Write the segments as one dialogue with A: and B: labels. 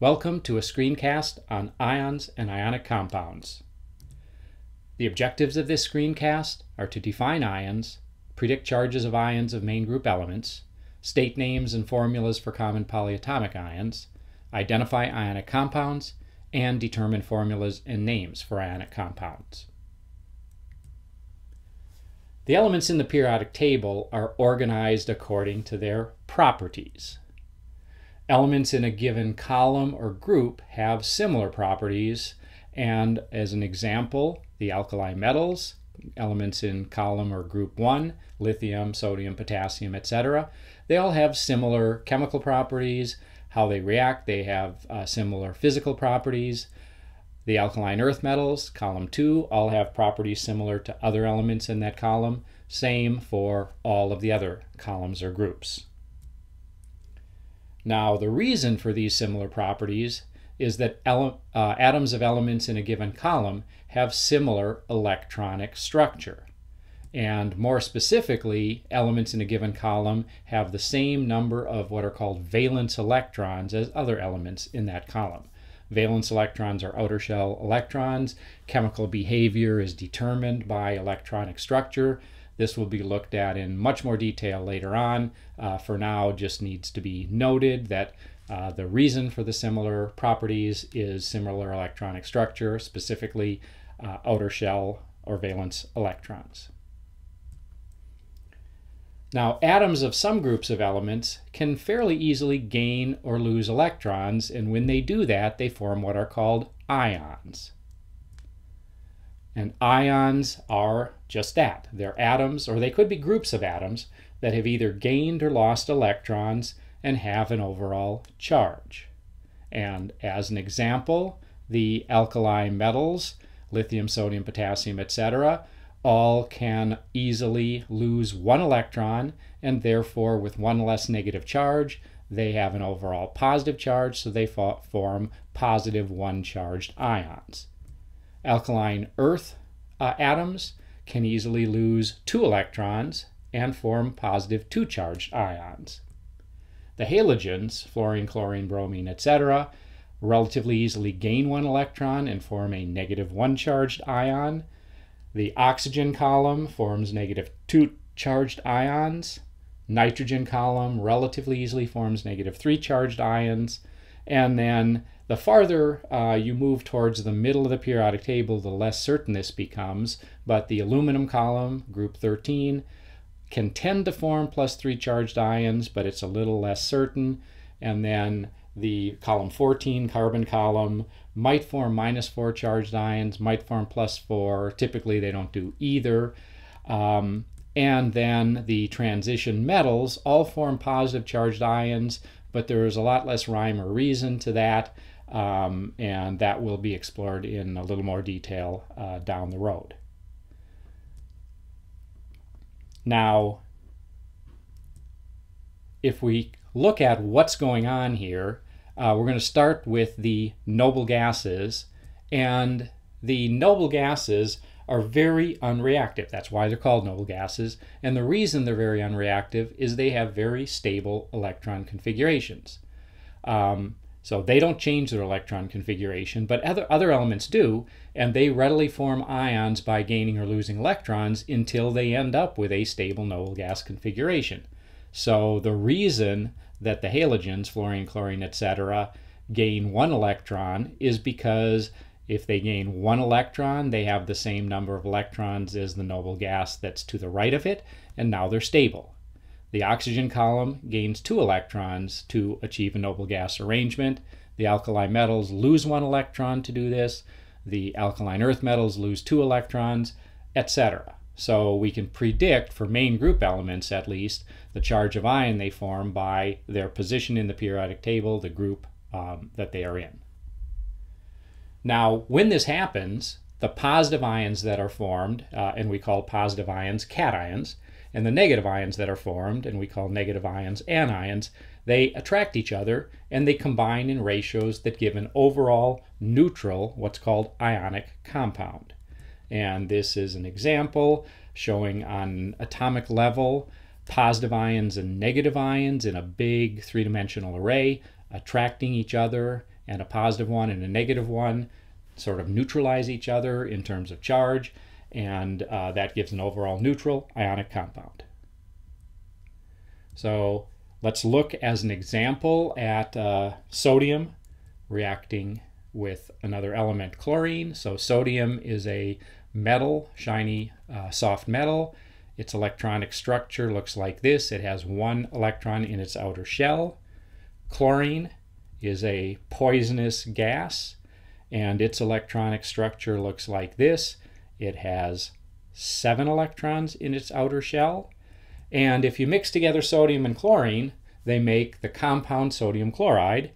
A: Welcome to a screencast on ions and ionic compounds. The objectives of this screencast are to define ions, predict charges of ions of main group elements, state names and formulas for common polyatomic ions, identify ionic compounds, and determine formulas and names for ionic compounds. The elements in the periodic table are organized according to their properties. Elements in a given column or group have similar properties, and as an example, the alkali metals, elements in column or group 1, lithium, sodium, potassium, etc., they all have similar chemical properties, how they react, they have uh, similar physical properties. The alkaline earth metals, column 2, all have properties similar to other elements in that column. Same for all of the other columns or groups. Now, the reason for these similar properties is that uh, atoms of elements in a given column have similar electronic structure. And more specifically, elements in a given column have the same number of what are called valence electrons as other elements in that column. Valence electrons are outer shell electrons. Chemical behavior is determined by electronic structure. This will be looked at in much more detail later on. Uh, for now, just needs to be noted that uh, the reason for the similar properties is similar electronic structure, specifically uh, outer shell or valence electrons. Now, atoms of some groups of elements can fairly easily gain or lose electrons, and when they do that, they form what are called ions. And ions are just that. They're atoms, or they could be groups of atoms, that have either gained or lost electrons and have an overall charge. And as an example, the alkali metals, lithium, sodium, potassium, etc., all can easily lose one electron, and therefore, with one less negative charge, they have an overall positive charge, so they form positive one charged ions. Alkaline earth uh, atoms can easily lose two electrons and form positive two charged ions. The halogens, fluorine, chlorine, bromine, etc., relatively easily gain one electron and form a negative one charged ion. The oxygen column forms negative two charged ions. Nitrogen column relatively easily forms negative three charged ions. And then the farther uh, you move towards the middle of the periodic table, the less certain this becomes. But the aluminum column, group 13, can tend to form plus 3 charged ions, but it's a little less certain. And then the column 14, carbon column, might form minus 4 charged ions, might form plus 4. Typically, they don't do either. Um, and then the transition metals all form positive charged ions, but there is a lot less rhyme or reason to that um, and that will be explored in a little more detail uh, down the road. Now, if we look at what's going on here, uh, we're going to start with the noble gases, and the noble gases are very unreactive. That's why they're called noble gases. And the reason they're very unreactive is they have very stable electron configurations. Um, so they don't change their electron configuration, but other, other elements do, and they readily form ions by gaining or losing electrons until they end up with a stable noble gas configuration. So the reason that the halogens, fluorine, chlorine, etc., gain one electron is because if they gain one electron, they have the same number of electrons as the noble gas that's to the right of it, and now they're stable. The oxygen column gains two electrons to achieve a noble gas arrangement. The alkali metals lose one electron to do this. The alkaline earth metals lose two electrons, etc. So we can predict, for main group elements at least, the charge of ion they form by their position in the periodic table, the group um, that they are in. Now, when this happens, the positive ions that are formed, uh, and we call positive ions cations, and the negative ions that are formed, and we call negative ions anions, they attract each other and they combine in ratios that give an overall neutral, what's called ionic compound. And this is an example showing on atomic level positive ions and negative ions in a big three dimensional array attracting each other and a positive one and a negative one sort of neutralize each other in terms of charge, and uh, that gives an overall neutral ionic compound. So let's look as an example at uh, sodium reacting with another element, chlorine. So sodium is a metal, shiny, uh, soft metal. Its electronic structure looks like this. It has one electron in its outer shell. Chlorine is a poisonous gas, and its electronic structure looks like this. It has seven electrons in its outer shell. And if you mix together sodium and chlorine, they make the compound sodium chloride.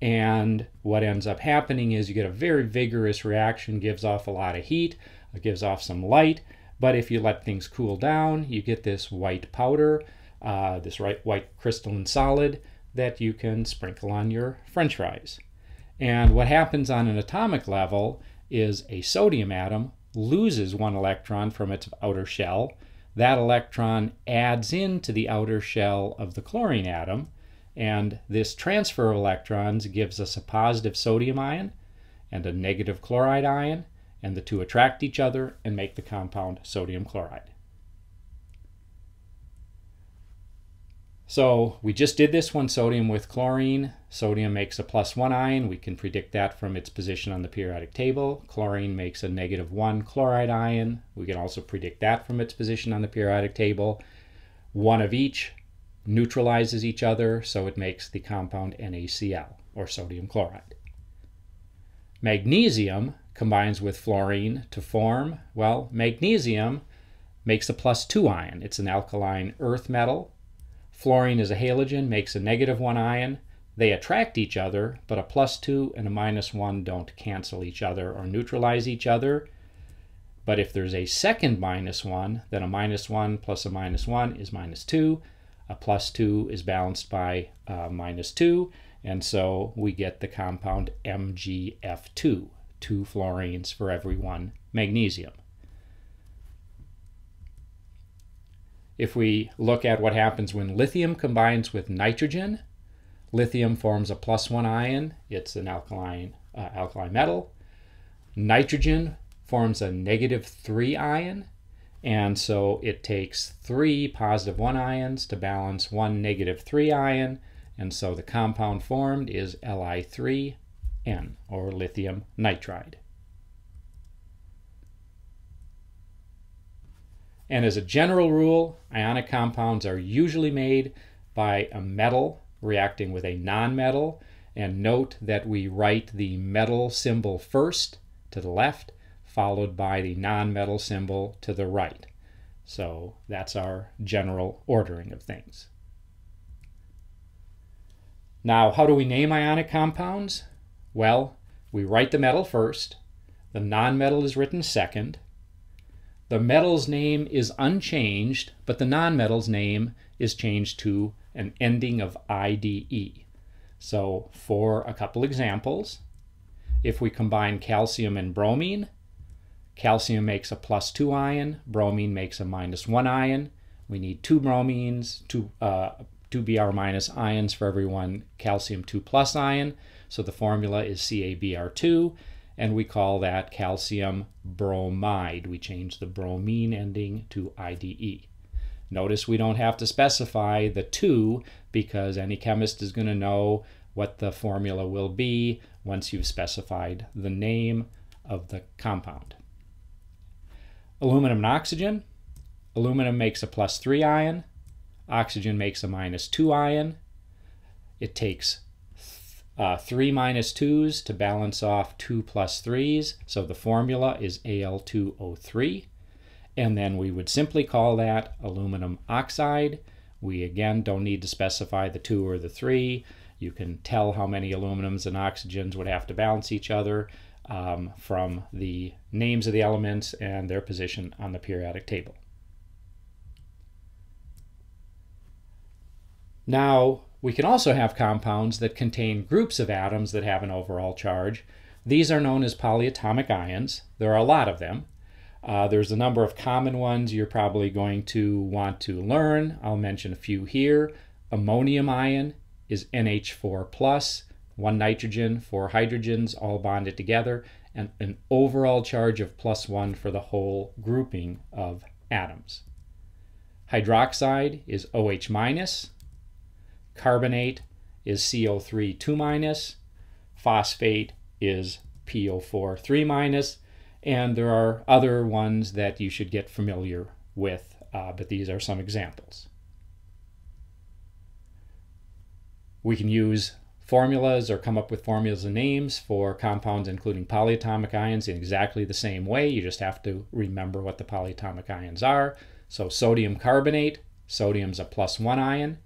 A: And what ends up happening is you get a very vigorous reaction, gives off a lot of heat, it gives off some light. But if you let things cool down, you get this white powder, uh, this white crystalline solid that you can sprinkle on your french fries. And what happens on an atomic level is a sodium atom loses one electron from its outer shell. That electron adds into the outer shell of the chlorine atom, and this transfer of electrons gives us a positive sodium ion and a negative chloride ion, and the two attract each other and make the compound sodium chloride. So we just did this one, sodium with chlorine. Sodium makes a plus one ion. We can predict that from its position on the periodic table. Chlorine makes a negative one chloride ion. We can also predict that from its position on the periodic table. One of each neutralizes each other, so it makes the compound NaCl, or sodium chloride. Magnesium combines with fluorine to form, well, magnesium makes a plus 2 ion. It's an alkaline earth metal. Fluorine is a halogen, makes a negative 1 ion. They attract each other, but a plus 2 and a minus 1 don't cancel each other or neutralize each other. But if there's a second minus 1, then a minus 1 plus a minus 1 is minus 2. A plus 2 is balanced by uh, minus 2, and so we get the compound MgF2, two fluorines for every one magnesium. If we look at what happens when lithium combines with nitrogen, lithium forms a plus one ion. It's an alkaline, uh, alkaline metal. Nitrogen forms a negative three ion. And so it takes three positive one ions to balance one negative three ion. And so the compound formed is Li3N, or lithium nitride. And as a general rule, ionic compounds are usually made by a metal reacting with a nonmetal. And note that we write the metal symbol first to the left, followed by the nonmetal symbol to the right. So that's our general ordering of things. Now, how do we name ionic compounds? Well, we write the metal first, the nonmetal is written second, the metal's name is unchanged, but the nonmetal's name is changed to an ending of IDE. So for a couple examples, if we combine calcium and bromine, calcium makes a plus 2 ion, bromine makes a minus 1 ion. We need two bromines, two, uh, two Br minus ions for every one calcium 2 plus ion. So the formula is CaBr2 and we call that calcium bromide. We change the bromine ending to IDE. Notice we don't have to specify the 2 because any chemist is going to know what the formula will be once you've specified the name of the compound. Aluminum and oxygen. Aluminum makes a plus 3 ion. Oxygen makes a minus 2 ion. It takes uh, 3 minus 2's to balance off 2 plus 3's. So the formula is Al2O3. And then we would simply call that aluminum oxide. We again don't need to specify the 2 or the 3. You can tell how many aluminums and oxygens would have to balance each other um, from the names of the elements and their position on the periodic table. Now, we can also have compounds that contain groups of atoms that have an overall charge. These are known as polyatomic ions. There are a lot of them. Uh, there's a number of common ones you're probably going to want to learn. I'll mention a few here. Ammonium ion is NH4 plus one nitrogen, four hydrogens all bonded together, and an overall charge of plus one for the whole grouping of atoms. Hydroxide is OH minus, carbonate is CO3 2 minus, phosphate is PO4 3 minus, and there are other ones that you should get familiar with, uh, but these are some examples. We can use formulas or come up with formulas and names for compounds including polyatomic ions in exactly the same way. You just have to remember what the polyatomic ions are. So sodium carbonate, sodium's a plus one ion.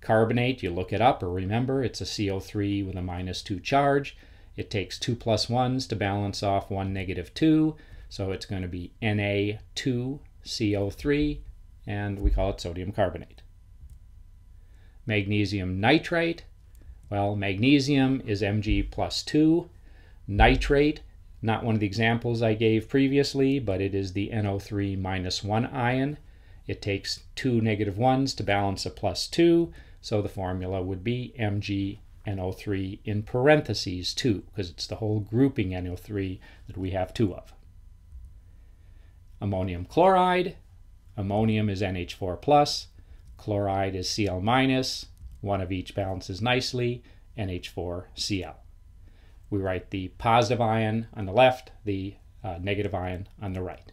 A: Carbonate, you look it up or remember, it's a CO3 with a minus two charge. It takes two plus ones to balance off one negative two. So it's going to be Na2CO3, and we call it sodium carbonate. Magnesium nitrate, well, magnesium is Mg plus 2. Nitrate, not one of the examples I gave previously, but it is the NO3 minus 1 ion. It takes two negative 1s to balance a plus 2, so the formula would be MgNO3 in parentheses 2, because it's the whole grouping NO3 that we have two of. Ammonium chloride, ammonium is NH4+, plus, chloride is Cl-, minus, one of each balances nicely, NH4Cl. We write the positive ion on the left, the uh, negative ion on the right.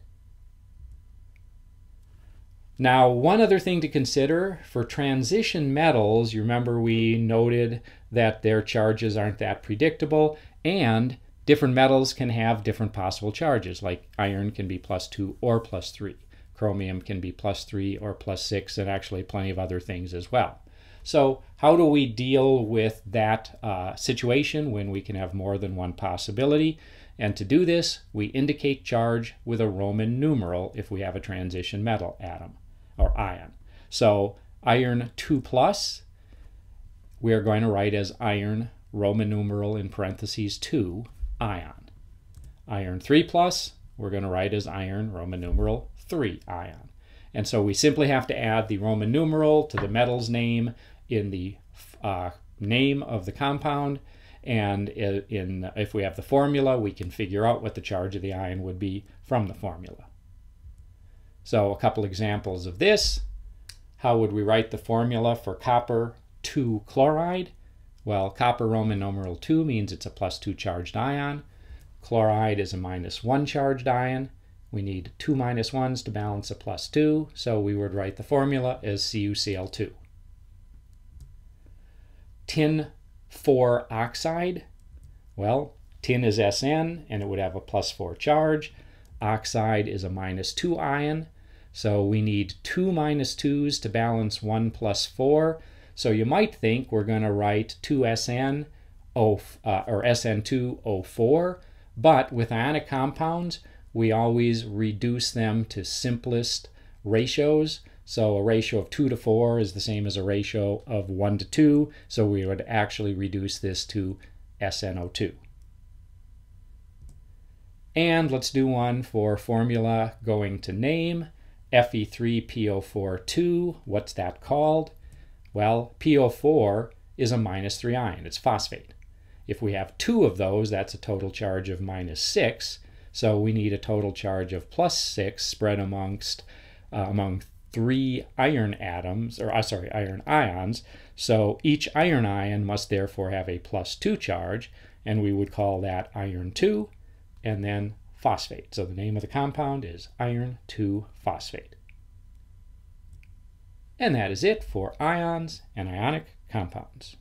A: Now, one other thing to consider for transition metals, you remember we noted that their charges aren't that predictable, and different metals can have different possible charges, like iron can be plus 2 or plus 3. Chromium can be plus 3 or plus 6, and actually plenty of other things as well. So how do we deal with that uh, situation when we can have more than one possibility? And to do this, we indicate charge with a Roman numeral if we have a transition metal atom or ion. So iron 2 plus, we are going to write as iron Roman numeral in parentheses 2 ion. Iron 3 plus, we're going to write as iron Roman numeral 3 ion. And so we simply have to add the Roman numeral to the metal's name in the uh, name of the compound. And in, if we have the formula, we can figure out what the charge of the ion would be from the formula. So a couple examples of this. How would we write the formula for copper 2 chloride? Well, copper Roman numeral 2 means it's a plus 2 charged ion. Chloride is a minus 1 charged ion. We need two minus 1s to balance a plus 2, so we would write the formula as CuCl2 tin 4 oxide? Well, tin is SN and it would have a plus 4 charge. Oxide is a minus 2 ion. So we need two minus 2s to balance 1 plus 4. So you might think we're going to write 2SN o, uh, or SN2O4, but with ionic compounds, we always reduce them to simplest ratios. So a ratio of 2 to 4 is the same as a ratio of 1 to 2, so we would actually reduce this to SNO2. And let's do one for formula going to name, Fe3PO42. What's that called? Well, PO4 is a minus 3 ion. It's phosphate. If we have two of those, that's a total charge of minus 6. So we need a total charge of plus 6 spread amongst uh, among three iron atoms, or uh, sorry, iron ions. So each iron ion must therefore have a plus 2 charge, and we would call that iron 2, and then phosphate. So the name of the compound is iron 2 phosphate. And that is it for ions and ionic compounds.